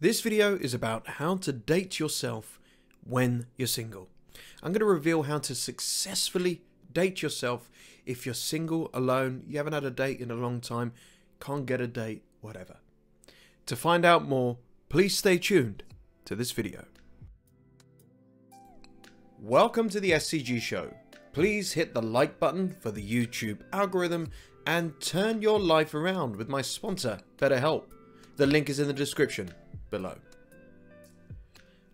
This video is about how to date yourself when you're single. I'm going to reveal how to successfully date yourself if you're single, alone, you haven't had a date in a long time, can't get a date, whatever. To find out more, please stay tuned to this video. Welcome to the SCG show. Please hit the like button for the YouTube algorithm and turn your life around with my sponsor, BetterHelp. The link is in the description below.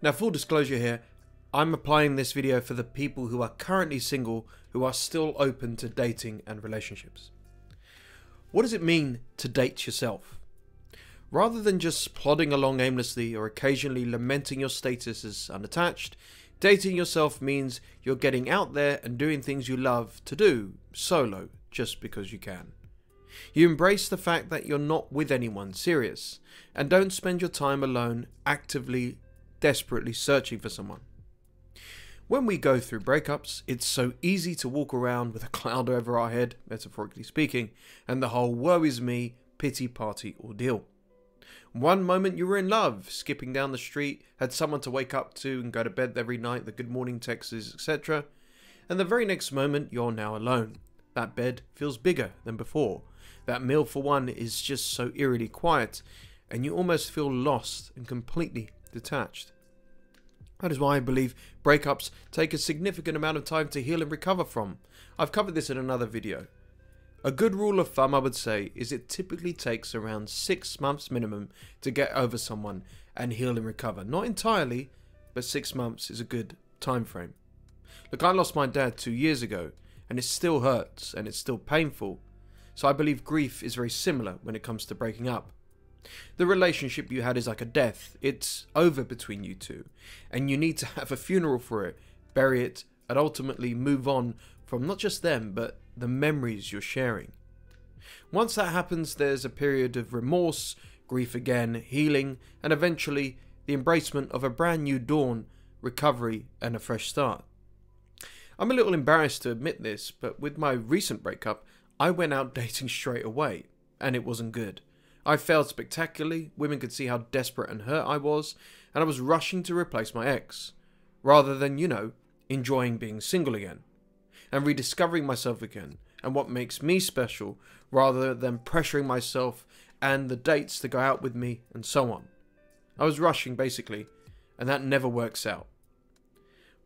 Now, full disclosure here, I'm applying this video for the people who are currently single who are still open to dating and relationships. What does it mean to date yourself? Rather than just plodding along aimlessly or occasionally lamenting your status as unattached, dating yourself means you're getting out there and doing things you love to do, solo, just because you can. You embrace the fact that you're not with anyone serious and don't spend your time alone actively, desperately searching for someone. When we go through breakups, it's so easy to walk around with a cloud over our head, metaphorically speaking, and the whole woe is me, pity party ordeal. One moment you were in love, skipping down the street, had someone to wake up to and go to bed every night, the good morning texts, etc. And the very next moment you're now alone. That bed feels bigger than before. That meal for one is just so eerily quiet, and you almost feel lost and completely detached. That is why I believe breakups take a significant amount of time to heal and recover from. I've covered this in another video. A good rule of thumb I would say is it typically takes around 6 months minimum to get over someone and heal and recover. Not entirely, but 6 months is a good time frame. Look, I lost my dad 2 years ago and it still hurts and it's still painful. So I believe grief is very similar when it comes to breaking up. The relationship you had is like a death. It's over between you two. And you need to have a funeral for it, bury it, and ultimately move on from not just them, but the memories you're sharing. Once that happens, there's a period of remorse, grief again, healing, and eventually the embracement of a brand new dawn, recovery, and a fresh start. I'm a little embarrassed to admit this, but with my recent breakup, I went out dating straight away, and it wasn't good. I failed spectacularly, women could see how desperate and hurt I was, and I was rushing to replace my ex, rather than, you know, enjoying being single again, and rediscovering myself again, and what makes me special, rather than pressuring myself and the dates to go out with me, and so on. I was rushing, basically, and that never works out.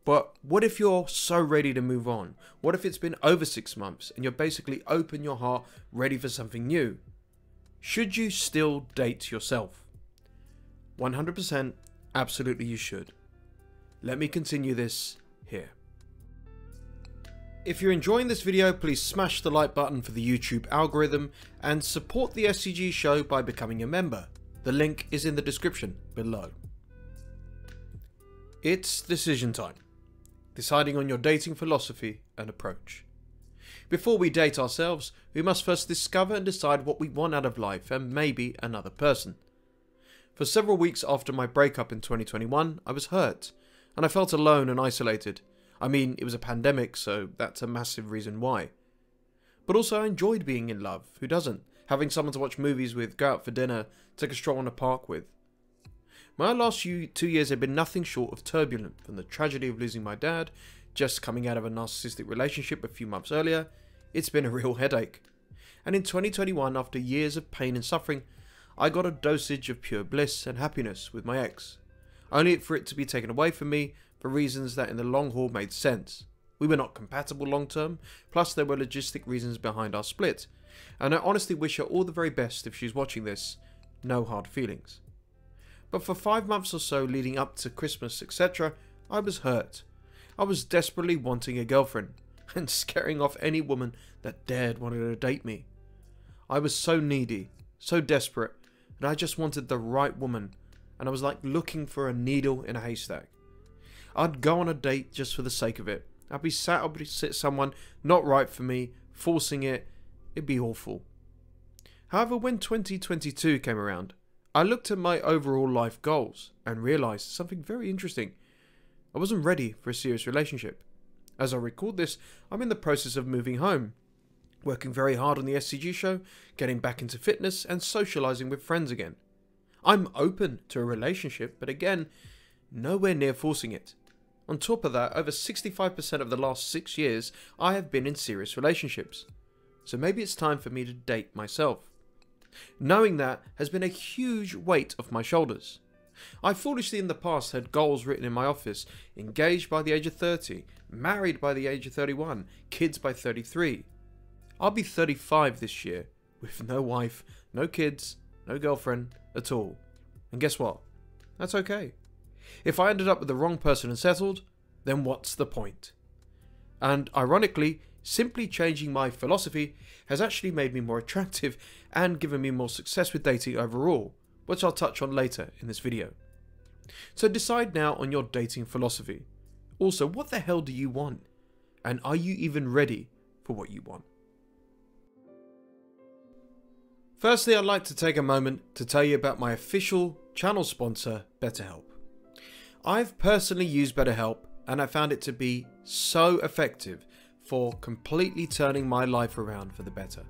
But what if you're so ready to move on? What if it's been over six months and you're basically open your heart, ready for something new? Should you still date yourself? 100% absolutely you should. Let me continue this here. If you're enjoying this video, please smash the like button for the YouTube algorithm and support the SCG show by becoming a member. The link is in the description below. It's decision time. Deciding on your dating philosophy and approach. Before we date ourselves, we must first discover and decide what we want out of life and maybe another person. For several weeks after my breakup in 2021, I was hurt, and I felt alone and isolated. I mean, it was a pandemic, so that's a massive reason why. But also, I enjoyed being in love. Who doesn't? Having someone to watch movies with, go out for dinner, take a stroll in a park with. My last two years have been nothing short of turbulent, from the tragedy of losing my dad just coming out of a narcissistic relationship a few months earlier, it's been a real headache. And in 2021, after years of pain and suffering, I got a dosage of pure bliss and happiness with my ex, only for it to be taken away from me for reasons that in the long haul made sense. We were not compatible long term, plus there were logistic reasons behind our split, and I honestly wish her all the very best if she's watching this. No hard feelings. But for five months or so leading up to Christmas, etc., I was hurt. I was desperately wanting a girlfriend and scaring off any woman that dared wanted to date me. I was so needy, so desperate, that I just wanted the right woman, and I was like looking for a needle in a haystack. I'd go on a date just for the sake of it. I'd be sat opposite someone not right for me, forcing it. It'd be awful. However, when 2022 came around, I looked at my overall life goals and realized something very interesting. I wasn't ready for a serious relationship. As I record this, I'm in the process of moving home, working very hard on the SCG show, getting back into fitness, and socializing with friends again. I'm open to a relationship, but again, nowhere near forcing it. On top of that, over 65% of the last six years, I have been in serious relationships. So maybe it's time for me to date myself. Knowing that has been a huge weight off my shoulders. I foolishly in the past had goals written in my office engaged by the age of 30, married by the age of 31, kids by 33. I'll be 35 this year, with no wife, no kids, no girlfriend at all. And guess what? That's okay. If I ended up with the wrong person and settled, then what's the point? And ironically, simply changing my philosophy has actually made me more attractive and given me more success with dating overall, which I'll touch on later in this video. So decide now on your dating philosophy. Also, what the hell do you want? And are you even ready for what you want? Firstly, I'd like to take a moment to tell you about my official channel sponsor, BetterHelp. I've personally used BetterHelp and I found it to be so effective for completely turning my life around for the better.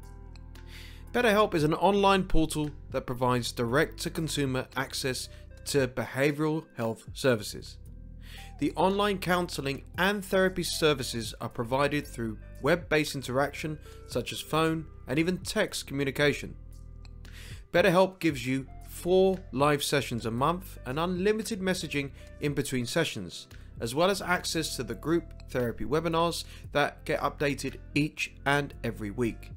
BetterHelp is an online portal that provides direct to consumer access to behavioral health services. The online counseling and therapy services are provided through web based interaction such as phone and even text communication. BetterHelp gives you four live sessions a month and unlimited messaging in between sessions, as well as access to the group therapy webinars that get updated each and every week.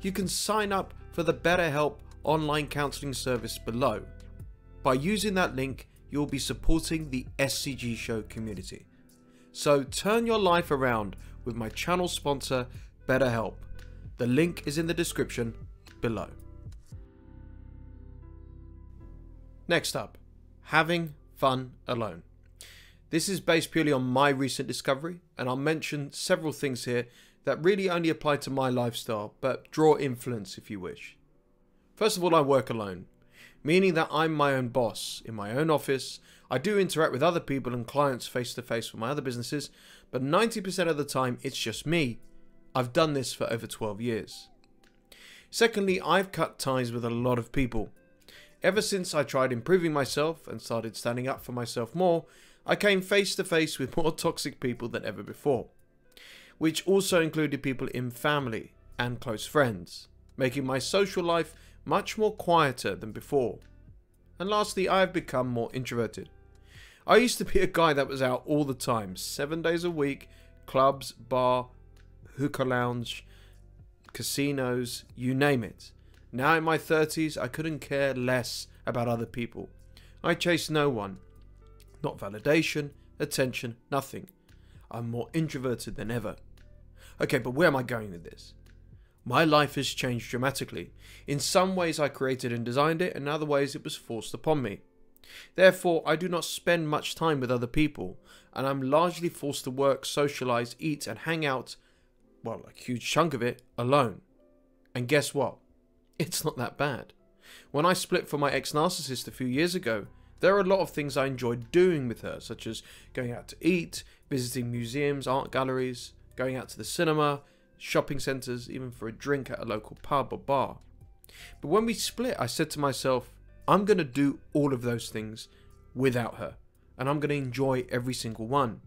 You can sign up for the BetterHelp online counseling service below. By using that link, you'll be supporting the SCG Show community. So turn your life around with my channel sponsor, BetterHelp. The link is in the description below. Next up, having fun alone. This is based purely on my recent discovery, and I'll mention several things here that really only apply to my lifestyle, but draw influence if you wish. First of all, I work alone, meaning that I'm my own boss in my own office. I do interact with other people and clients face to face with my other businesses, but 90% of the time it's just me. I've done this for over 12 years. Secondly, I've cut ties with a lot of people. Ever since I tried improving myself and started standing up for myself more, I came face to face with more toxic people than ever before, which also included people in family and close friends, making my social life much more quieter than before. And lastly, I have become more introverted. I used to be a guy that was out all the time, seven days a week, clubs, bar, hookah lounge, casinos, you name it. Now in my 30s, I couldn't care less about other people. I chase no one. Not validation, attention, nothing. I'm more introverted than ever. Okay, but where am I going with this? My life has changed dramatically. In some ways, I created and designed it, in other ways, it was forced upon me. Therefore, I do not spend much time with other people, and I'm largely forced to work, socialize, eat, and hang out, well, a huge chunk of it, alone. And guess what? it's not that bad. When I split from my ex narcissist a few years ago, there are a lot of things I enjoyed doing with her, such as going out to eat, visiting museums, art galleries, going out to the cinema, shopping centres, even for a drink at a local pub or bar. But when we split, I said to myself, I'm going to do all of those things without her, and I'm going to enjoy every single one.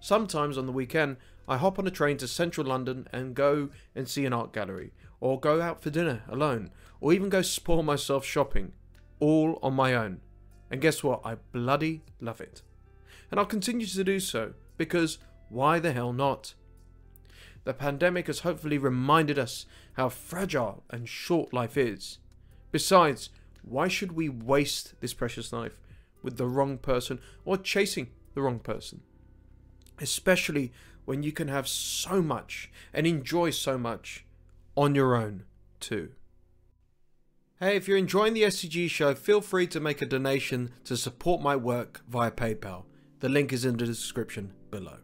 Sometimes on the weekend, I hop on a train to central London and go and see an art gallery, or go out for dinner alone, or even go spoil myself shopping, all on my own. And guess what? I bloody love it. And I'll continue to do so, because why the hell not? The pandemic has hopefully reminded us how fragile and short life is. Besides, why should we waste this precious life with the wrong person or chasing the wrong person? Especially when you can have so much and enjoy so much on your own too. Hey, if you're enjoying the SCG show, feel free to make a donation to support my work via PayPal. The link is in the description below.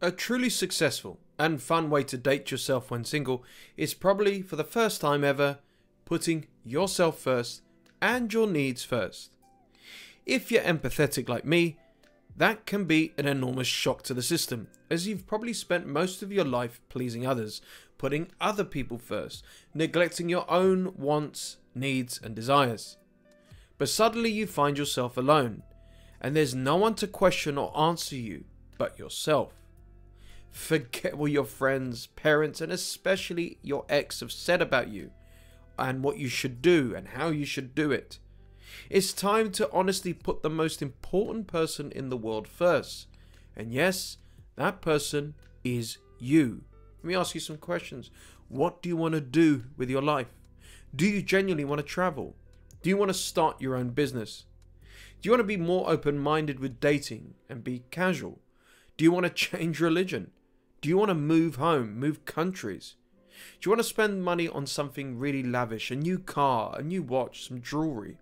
A truly successful and fun way to date yourself when single is probably for the first time ever putting yourself first and your needs first. If you're empathetic like me, that can be an enormous shock to the system, as you've probably spent most of your life pleasing others, putting other people first, neglecting your own wants needs, and desires. But suddenly you find yourself alone, and there's no one to question or answer you but yourself. Forget what your friends, parents, and especially your ex have said about you and what you should do and how you should do it. It's time to honestly put the most important person in the world first. And yes, that person is you. Let me ask you some questions. What do you want to do with your life? Do you genuinely want to travel? Do you want to start your own business? Do you want to be more open minded with dating and be casual? Do you want to change religion? Do you want to move home, move countries? Do you want to spend money on something really lavish, a new car, a new watch, some jewelry?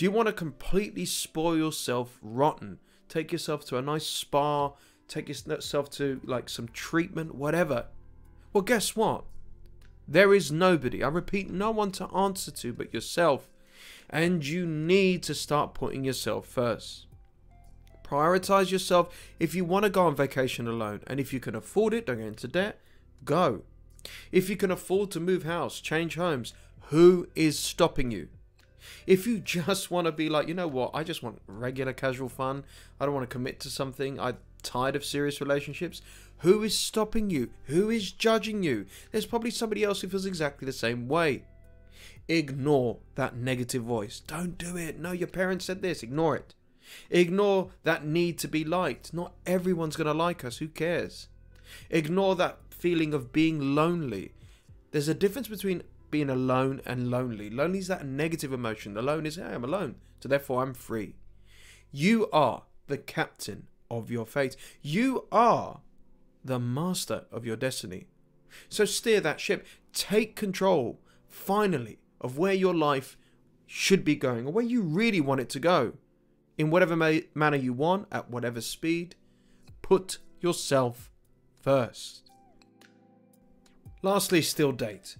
Do you want to completely spoil yourself rotten? Take yourself to a nice spa, take yourself to like some treatment, whatever. Well, guess what? There is nobody, I repeat, no one to answer to but yourself. And you need to start putting yourself first. Prioritize yourself if you want to go on vacation alone. And if you can afford it, don't get into debt, go. If you can afford to move house, change homes, who is stopping you? If you just want to be like, you know what, I just want regular casual fun, I don't want to commit to something, I'm tired of serious relationships, who is stopping you? Who is judging you? There's probably somebody else who feels exactly the same way. Ignore that negative voice. Don't do it. No, your parents said this. Ignore it. Ignore that need to be liked. Not everyone's going to like us. Who cares? Ignore that feeling of being lonely. There's a difference between being alone and lonely. Lonely is that negative emotion. Alone is, hey, I'm alone, so therefore I'm free. You are the captain of your fate. You are the master of your destiny. So steer that ship. Take control, finally, of where your life should be going or where you really want it to go. In whatever ma- manner you want, at whatever speed, put yourself first. Lastly, still date.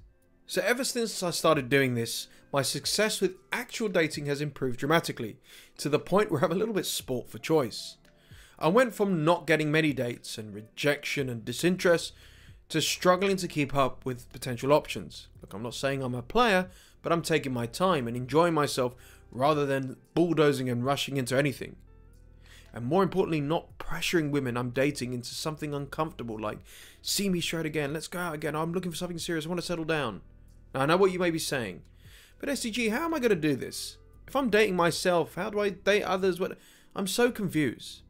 So ever since I started doing this, my success with actual dating has improved dramatically, to the point where I'm a little bit sport for choice. I went from not getting many dates and rejection and disinterest to struggling to keep up with potential options. Look, I'm not saying I'm a player, but I'm taking my time and enjoying myself rather than bulldozing and rushing into anything and more importantly, not pressuring women I'm dating into something uncomfortable like, see me straight again, let's go out again, I'm looking for something serious, I want to settle down. Now, I know what you may be saying, but SCG, how am I going to do this? If I'm dating myself, how do I date others? What? I'm so confused.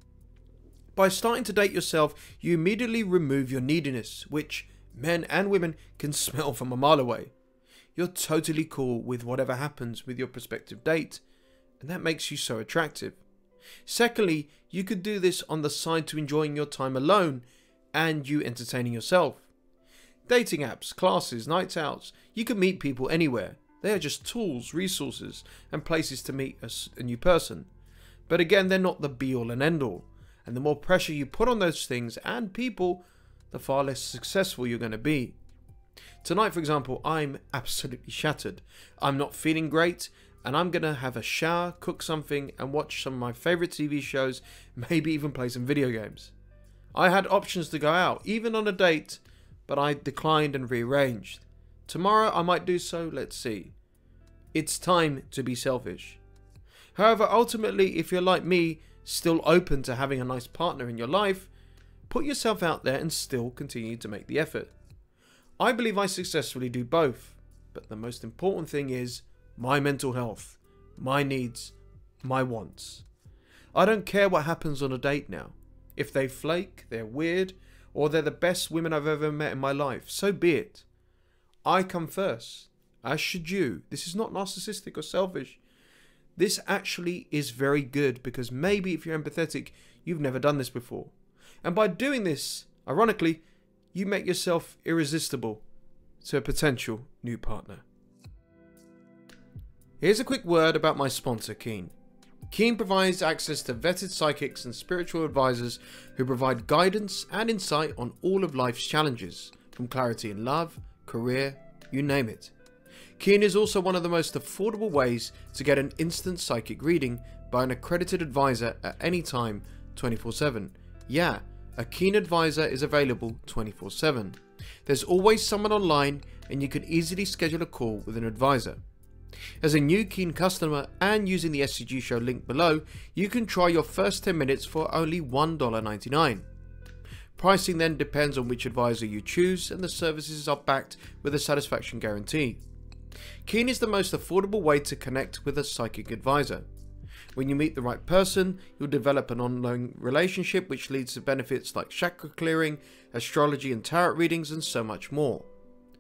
By starting to date yourself, you immediately remove your neediness, which men and women can smell from a mile away. You're totally cool with whatever happens with your prospective date, and that makes you so attractive. Secondly, you could do this on the side to enjoying your time alone and you entertaining yourself. Dating apps, classes, nights out, you can meet people anywhere. They are just tools, resources, and places to meet a, a new person. But again, they're not the be all and end all. And the more pressure you put on those things and people, the far less successful you're going to be. Tonight, for example, I'm absolutely shattered. I'm not feeling great, and I'm going to have a shower, cook something, and watch some of my favourite TV shows, maybe even play some video games. I had options to go out, even on a date, but I declined and rearranged. Tomorrow I might do so, let's see. It's time to be selfish. However, ultimately, if you're like me, still open to having a nice partner in your life, put yourself out there and still continue to make the effort. I believe I successfully do both, but the most important thing is my mental health, my needs, my wants. I don't care what happens on a date now. If they flake, they're weird, or they're the best women I've ever met in my life, so be it. I come first, as should you. This is not narcissistic or selfish. This actually is very good because maybe if you're empathetic, you've never done this before. And by doing this, ironically, you make yourself irresistible to a potential new partner. Here's a quick word about my sponsor, Keen. Keen provides access to vetted psychics and spiritual advisors who provide guidance and insight on all of life's challenges, from clarity in love, career, you name it. Keen is also one of the most affordable ways to get an instant psychic reading by an accredited advisor at any time 24 7. Yeah, a Keen advisor is available 24 7. There's always someone online and you can easily schedule a call with an advisor. As a new Keen customer and using the SCG Show link below, you can try your first 10 minutes for only $1.99. Pricing then depends on which advisor you choose and the services are backed with a satisfaction guarantee. Keen is the most affordable way to connect with a psychic advisor. When you meet the right person, you'll develop an ongoing relationship which leads to benefits like chakra clearing, astrology and tarot readings, and so much more.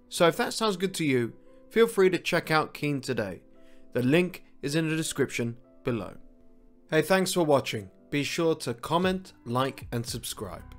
So if that sounds good to you, feel free to check out Keen today. The link is in the description below. Hey, thanks for watching. Be sure to comment, like, and subscribe.